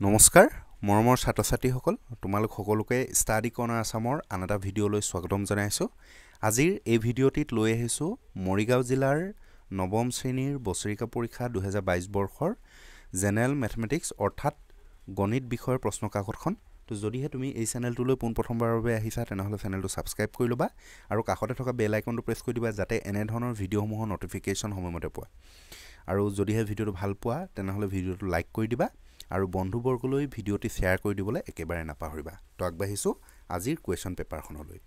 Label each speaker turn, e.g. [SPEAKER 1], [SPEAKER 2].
[SPEAKER 1] নমস্কাৰ মৰমৰ ছাত্ৰ ছাত্ৰীসকল তোমালোক সকলোকে ষ্টাডি কৰ্ণাৰ আছামৰ আন এটা ভিডিঅ'লৈ স্বাগতম জনাইছোঁ। আজিৰ এই ভিডিঅ'টিত লৈ আহিছোঁ মৰিগাঁও জিলাৰ নৱম শ্ৰেণীৰ বছৰিকা পৰীক্ষা দুহেজাৰ বাইছ বৰ্ষৰ জেনেৰেল মেথমেটিক্স অৰ্থাৎ গণিত বিষয়ৰ প্ৰশ্নকাকতখন তো যদিহে তুমি এই চেনেলটোলৈ পোনপ্ৰথমবাৰৰ বাবে আহিছা তেনেহ'লে চেনেলটো ছাবস্ক্ৰাইব কৰি ল'বা আৰু কাষতে থকা বেল আইকনটো প্ৰেছ কৰি দিবা যাতে এনেধৰণৰ ভিডিঅ'সমূহৰ ন'টিফিকেশ্যন সময়মতে পোৱা। আৰু যদিহে ভিডিঅ'টো ভাল পোৱা তেনেহ'লে ভিডিঅ'টো লাইক কৰি দিবা। আৰু বন্ধুবৰ্গলৈ ভিডিঅ'টি শ্বেয়াৰ কৰি দিবলৈ একেবাৰে নাপাহৰিবা। তো আগবাঢ়িছোঁ আজিৰ কুৱেশ্যন পেপাৰখনলৈ।